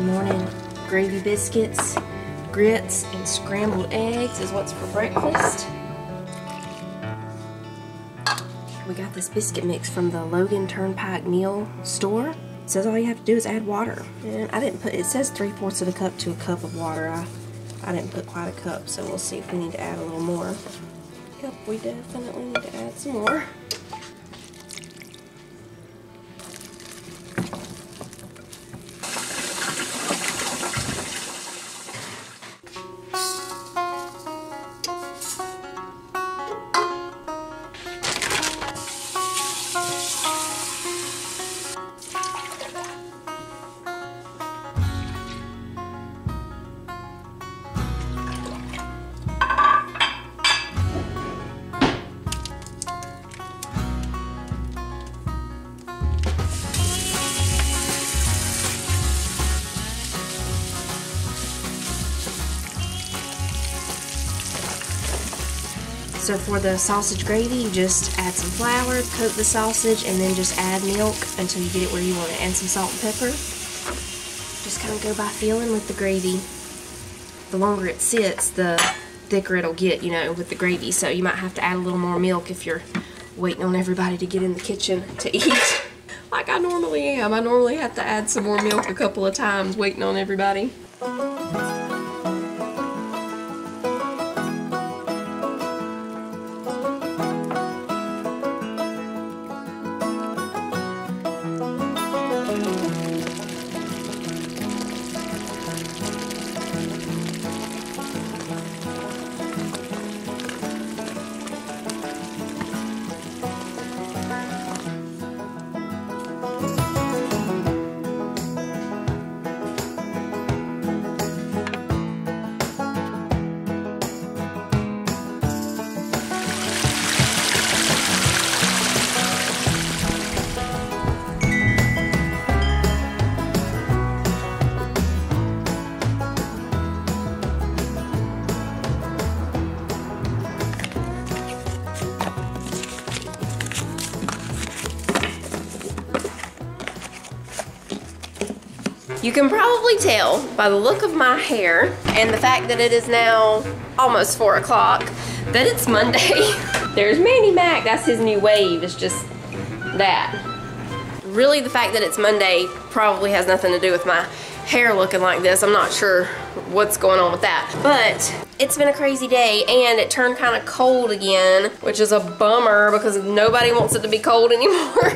Good morning. Gravy biscuits, grits, and scrambled eggs is what's for breakfast. We got this biscuit mix from the Logan Turnpike Mill store. It says all you have to do is add water. And I didn't put, it says three fourths of a cup to a cup of water. I, I didn't put quite a cup, so we'll see if we need to add a little more. Yep, we definitely need to add some more. So for the sausage gravy, you just add some flour, coat the sausage, and then just add milk until you get it where you want it, and some salt and pepper. Just kind of go by feeling with the gravy. The longer it sits, the thicker it'll get, you know, with the gravy. So you might have to add a little more milk if you're waiting on everybody to get in the kitchen to eat. like I normally am. I normally have to add some more milk a couple of times waiting on everybody. You can probably tell by the look of my hair and the fact that it is now almost four o'clock that it's Monday. There's Mandy Mac, that's his new wave, it's just that. Really the fact that it's Monday probably has nothing to do with my hair looking like this. I'm not sure what's going on with that. But it's been a crazy day and it turned kind of cold again, which is a bummer because nobody wants it to be cold anymore.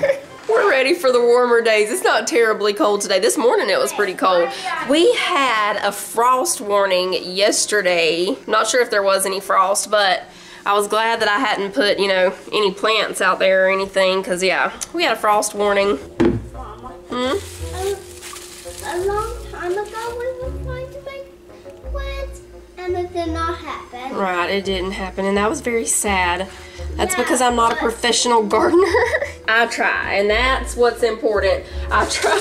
Ready for the warmer days. It's not terribly cold today. This morning it was pretty cold. We had a frost warning yesterday. Not sure if there was any frost, but I was glad that I hadn't put, you know, any plants out there or anything because, yeah, we had a frost warning. Mama, Hmm? a, a long time ago we were trying to make plants and it did not happen. Right, it didn't happen, and that was very sad. That's Yeah, because I'm not a professional gardener. I try, and that's what's important. I try.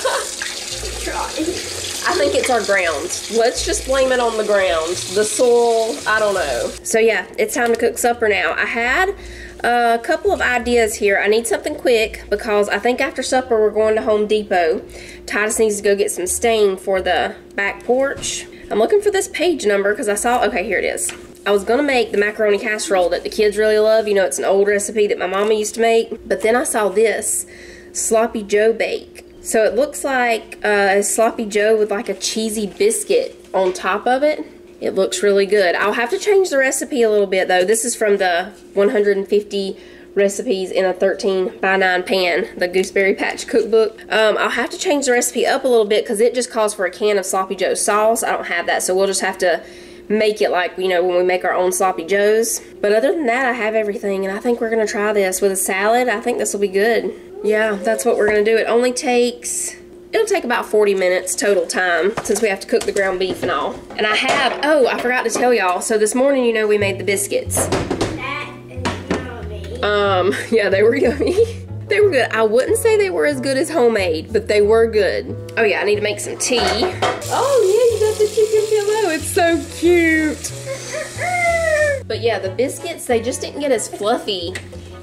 try. I think it's our ground. Let's just blame it on the ground. The soil, I don't know. So yeah, it's time to cook supper now. I had a couple of ideas here. I need something quick because I think after supper we're going to Home Depot. Titus needs to go get some stain for the back porch. I'm looking for this page number because I saw, okay, here it is. I was gonna make the macaroni casserole that the kids really love. You know, it's an old recipe that my mama used to make. But then I saw this sloppy Joe bake. So it looks like uh, a sloppy Joe with like a cheesy biscuit on top of it. It looks really good. I'll have to change the recipe a little bit though. This is from the 150 recipes in a 13 by 9 pan, the Gooseberry Patch cookbook. Um, I'll have to change the recipe up a little bit because it just calls for a can of Sloppy Joe sauce. I don't have that, so we'll just have to make it like, you know, when we make our own Sloppy Joes. But other than that, I have everything, and I think we're going to try this with a salad. I think this will be good. Yeah, that's what we're going to do. It only takes... It'll take about 40 minutes total time since we have to cook the ground beef and all. And I have, oh, I forgot to tell y'all. So this morning, you know, we made the biscuits. That is yummy. Um, yeah, they were yummy. they were good. I wouldn't say they were as good as homemade, but they were good. Oh yeah, I need to make some tea. Oh yeah, you got the pillow. It's so cute. But yeah, the biscuits, they just didn't get as fluffy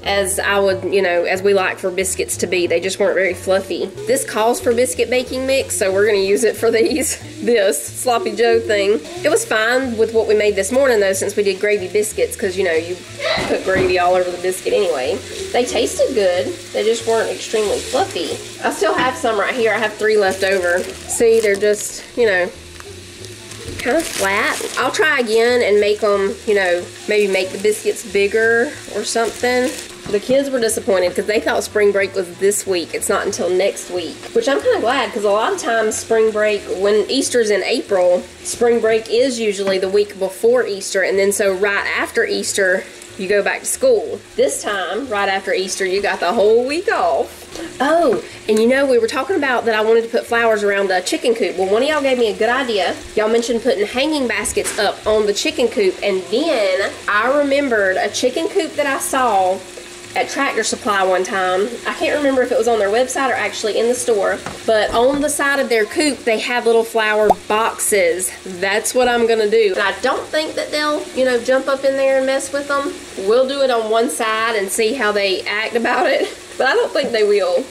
as I would, you know, as we like for biscuits to be. They just weren't very fluffy. This calls for biscuit baking mix, so we're gonna use it for these, this Sloppy Joe thing. It was fine with what we made this morning though, since we did gravy biscuits, because you know, you put gravy all over the biscuit anyway. They tasted good, they just weren't extremely fluffy. I still have some right here, I have three left over. See, they're just, you know, kind of flat. I'll try again and make them, you know, maybe make the biscuits bigger or something. The kids were disappointed because they thought spring break was this week. It's not until next week, which I'm kind of glad because a lot of times spring break, when Easter's in April, spring break is usually the week before Easter. And then so right after Easter, you go back to school. This time, right after Easter, you got the whole week off. Oh, and you know, we were talking about that I wanted to put flowers around the chicken coop. Well, one of y'all gave me a good idea. Y'all mentioned putting hanging baskets up on the chicken coop, and then I remembered a chicken coop that I saw at Tractor Supply one time. I can't remember if it was on their website or actually in the store, but on the side of their coop, they have little flower boxes. That's what I'm gonna do. And I don't think that they'll, you know, jump up in there and mess with them. We'll do it on one side and see how they act about it, but I don't think they will.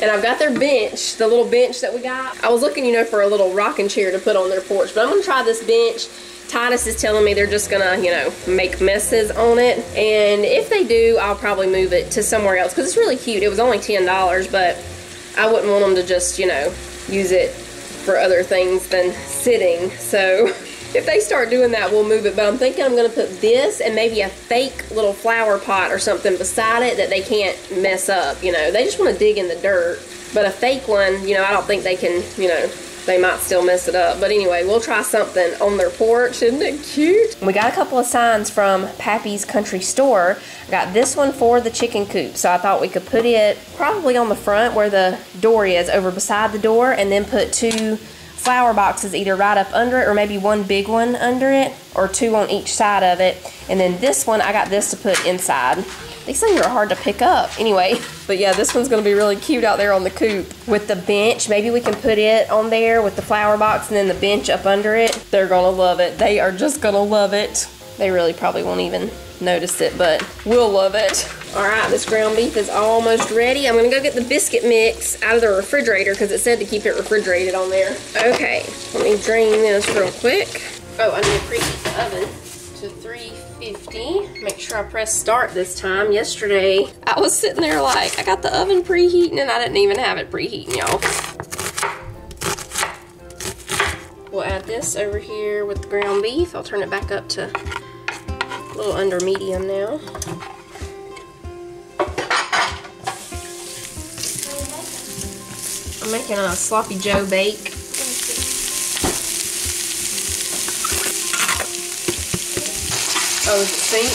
And I've got their bench, the little bench that we got. I was looking, you know, for a little rocking chair to put on their porch, but I'm gonna try this bench Titus is telling me they're just gonna, you know, make messes on it. And if they do, I'll probably move it to somewhere else because it's really cute. It was only $10, but I wouldn't want them to just, you know, use it for other things than sitting. So if they start doing that, we'll move it. But I'm thinking I'm gonna put this and maybe a fake little flower pot or something beside it that they can't mess up, you know. They just wanna dig in the dirt. But a fake one, you know, I don't think they can, you know, they might still mess it up. But anyway, we'll try something on their porch. Isn't it cute? We got a couple of signs from Pappy's Country Store. I got this one for the chicken coop. So I thought we could put it probably on the front where the door is, over beside the door, and then put two flower boxes either right up under it or maybe one big one under it or two on each side of it. And then this one, I got this to put inside. These things are hard to pick up anyway. But yeah, this one's gonna be really cute out there on the coop. With the bench, maybe we can put it on there with the flower box and then the bench up under it. They're gonna love it. They are just gonna love it. They really probably won't even notice it, but we'll love it. All right, this ground beef is almost ready. I'm gonna go get the biscuit mix out of the refrigerator because it said to keep it refrigerated on there. Okay, let me drain this real quick. Oh, I need to preheat the oven to 350. Make sure I press start this time. Yesterday, I was sitting there like, I got the oven preheating and I didn't even have it preheating, y'all. We'll add this over here with the ground beef. I'll turn it back up to a little under medium now. I'm making a sloppy joe bake. Oh, is it?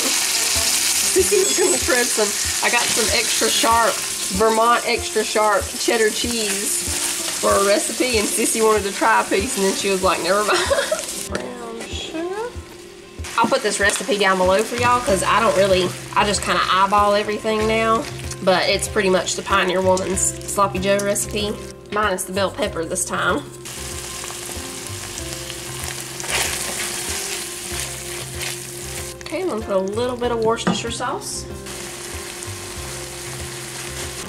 Sissy was gonna shred some. I got some extra sharp, Vermont extra sharp cheddar cheese for a recipe, and Sissy wanted to try a piece, and then she was like, never mind. Brown sugar. I'll put this recipe down below for y'all, because I don't really, I just kind of eyeball everything now. But it's pretty much the Pioneer Woman's Sloppy Joe recipe, minus the bell pepper this time. Okay, I'm gonna put a little bit of Worcestershire sauce.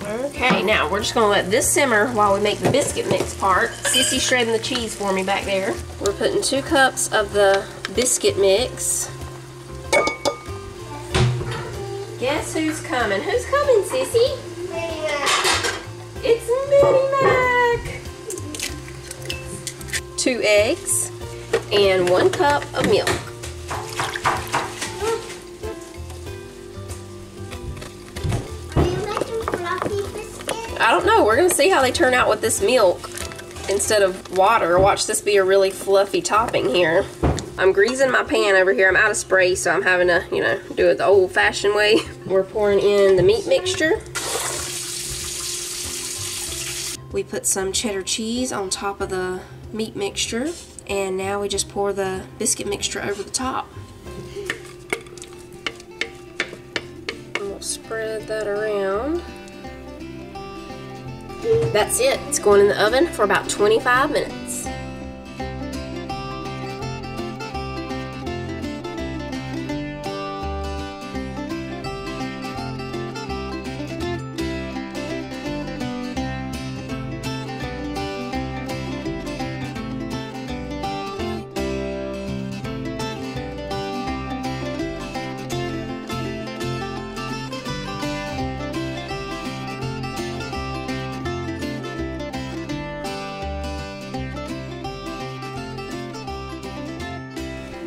Okay, now we're just gonna let this simmer while we make the biscuit mix part. Sissy shredding the cheese for me back there. We're putting two cups of the biscuit mix. Guess who's coming? Who's coming, Sissy? It's Minnie Mac. Two eggs and one cup of milk. I don't know. We're going to see how they turn out with this milk instead of water. Watch this be a really fluffy topping here. I'm greasing my pan over here. I'm out of spray, so I'm having to, you know, do it the old-fashioned way. We're pouring in the meat mixture. We put some cheddar cheese on top of the meat mixture, and now we just pour the biscuit mixture over the top. And we'll spread that around. That's it. It's going in the oven for about 25 minutes.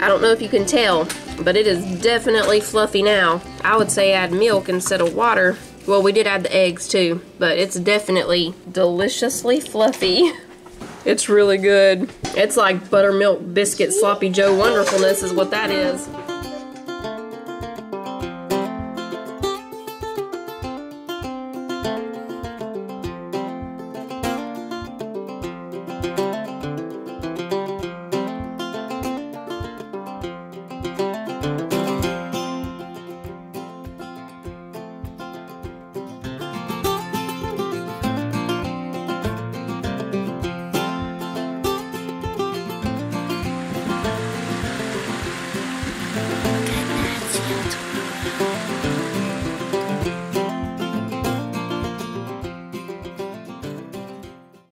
I don't know if you can tell, but it is definitely fluffy now. I would say add milk instead of water. Well, we did add the eggs too, but it's definitely deliciously fluffy. It's really good. It's like buttermilk biscuit sloppy joe wonderfulness is what that is.